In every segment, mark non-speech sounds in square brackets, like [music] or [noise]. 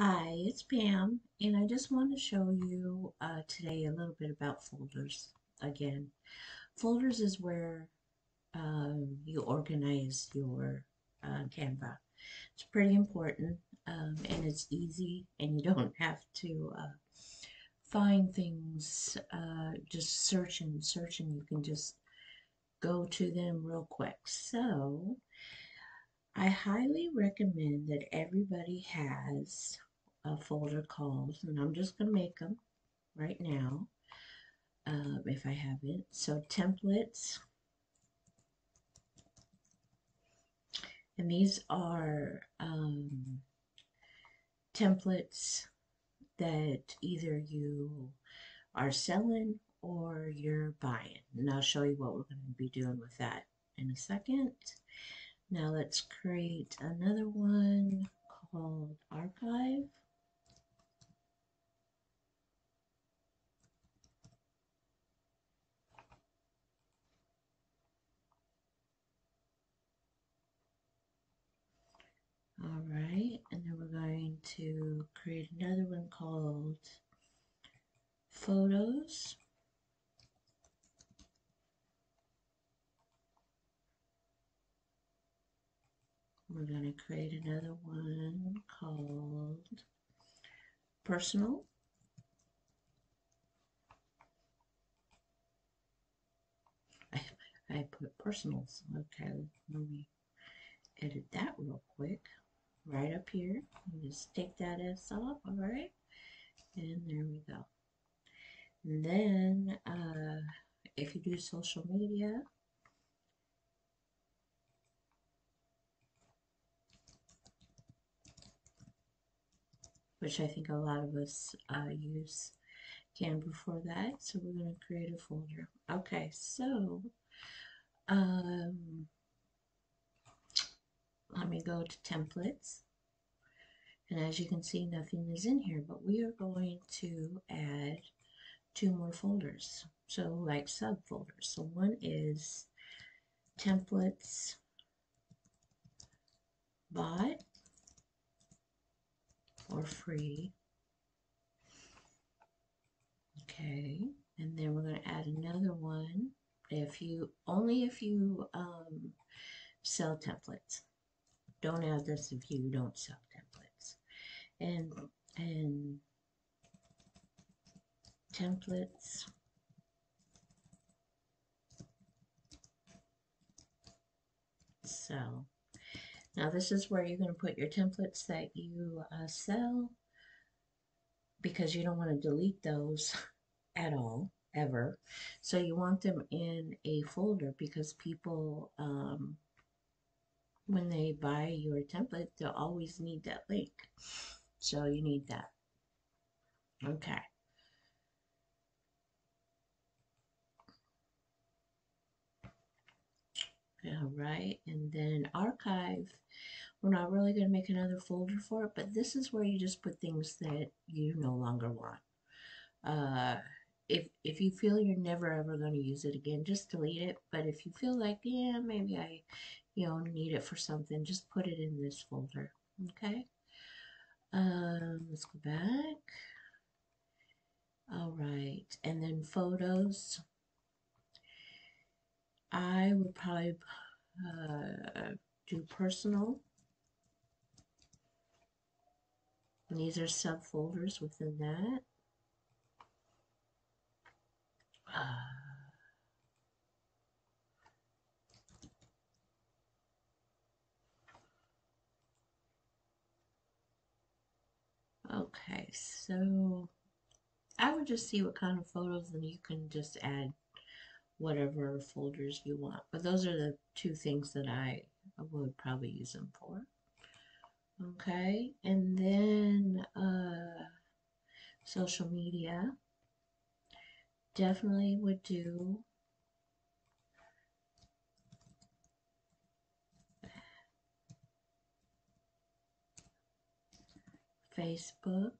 Hi, it's Pam, and I just want to show you uh, today a little bit about folders again. Folders is where um, you organize your uh, Canva. It's pretty important, um, and it's easy, and you [laughs] don't have to uh, find things uh, just search and search, and you can just go to them real quick. So, I highly recommend that everybody has a folder called, and I'm just going to make them right now uh, if I have it. So templates, and these are um, templates that either you are selling or you're buying. And I'll show you what we're going to be doing with that in a second. Now let's create another one called archive. All right, and then we're going to create another one called photos. We're going to create another one called personal. I, [laughs] I put personals. Okay, let me edit that real quick. Right up here. Just take that S off, all right? And there we go. And then, uh, if you do social media, which I think a lot of us uh, use Canva for that. So we're going to create a folder. Okay, so um, let me go to templates. And as you can see, nothing is in here, but we are going to add two more folders. So like subfolders. So one is templates bought or free. Okay, and then we're going to add another one if you only if you um, sell templates. Don't add this if you don't sell templates. And and templates sell. Now this is where you're going to put your templates that you uh, sell because you don't want to delete those [laughs] at all, ever. So you want them in a folder because people, um, when they buy your template, they'll always need that link. So you need that. Okay. All right, and then archive. We're not really going to make another folder for it, but this is where you just put things that you no longer want. Uh, if if you feel you're never ever going to use it again, just delete it. But if you feel like, yeah, maybe I, you know, need it for something, just put it in this folder. Okay. Um, let's go back. All right, and then photos. I would probably uh, do personal. And these are subfolders within that. Uh, okay, so I would just see what kind of photos and you can just add whatever folders you want. But those are the two things that I would probably use them for. Okay, and then uh, social media. Definitely would do Facebook.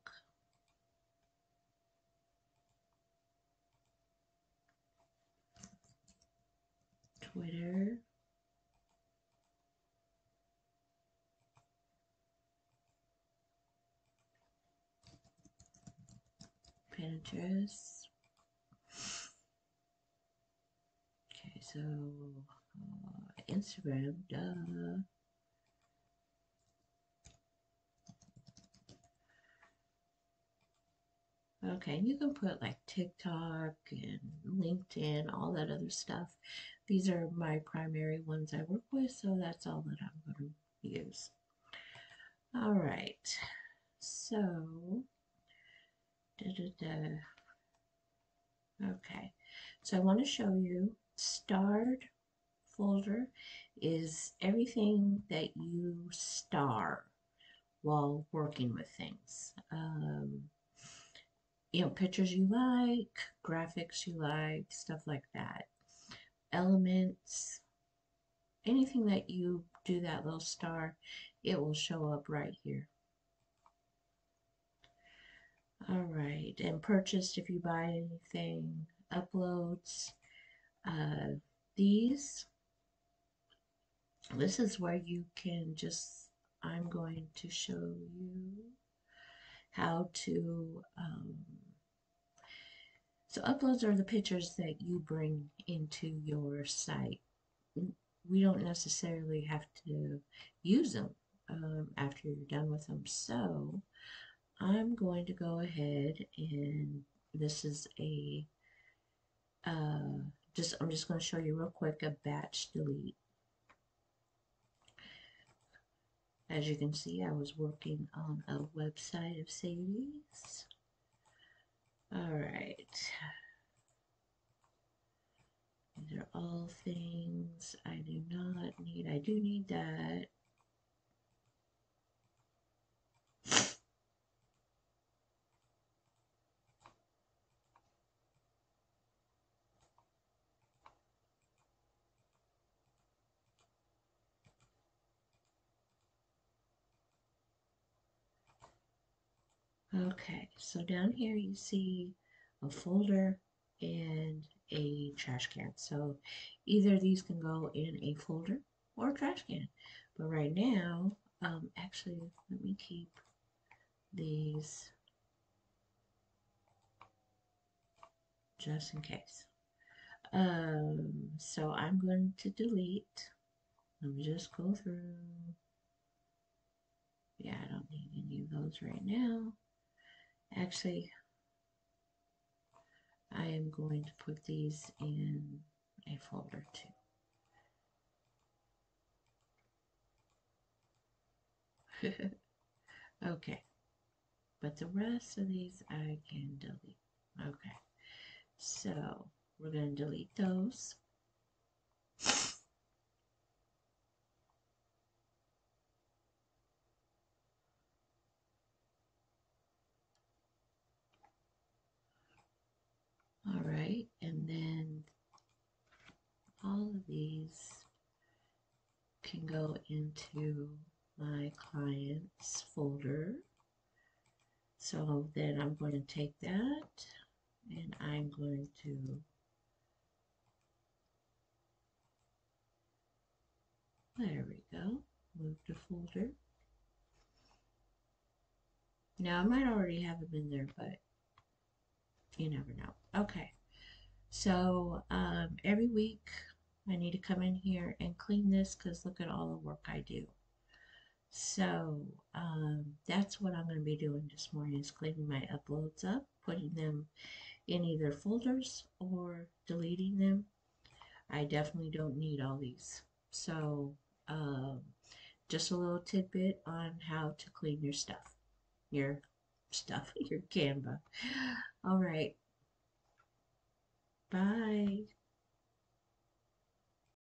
Twitter. Pinterest. Okay, so uh, Instagram, duh. Okay, you can put like TikTok and LinkedIn, all that other stuff. These are my primary ones I work with, so that's all that I'm going to use. All right, so, da, da, da. okay, so I want to show you starred folder is everything that you star while working with things. Um, you know, pictures you like, graphics you like, stuff like that. Elements, anything that you do that little star, it will show up right here. All right, and purchased if you buy anything, uploads, uh, these, this is where you can just, I'm going to show you how to, um, so uploads are the pictures that you bring into your site. We don't necessarily have to use them um, after you're done with them. So I'm going to go ahead and this is a, uh, just I'm just going to show you real quick a batch delete. As you can see, I was working on a website of Sadie's. All right. These are all things I do not need. I do need that. Okay, so down here you see a folder and a trash can. So either these can go in a folder or a trash can. But right now, um, actually, let me keep these just in case. Um, so I'm going to delete. Let me just go through. Yeah, I don't need any of those right now. Actually, I am going to put these in a folder too. [laughs] okay, but the rest of these I can delete. Okay, so we're going to delete those. All right, and then all of these can go into my clients folder. So then I'm going to take that and I'm going to there we go move to folder now I might already have them in there but you never know. Okay, so um, every week I need to come in here and clean this because look at all the work I do. So um, that's what I'm going to be doing this morning is cleaning my uploads up, putting them in either folders or deleting them. I definitely don't need all these. So um, just a little tidbit on how to clean your stuff, your stuff, [laughs] your Canva. All right. Bye.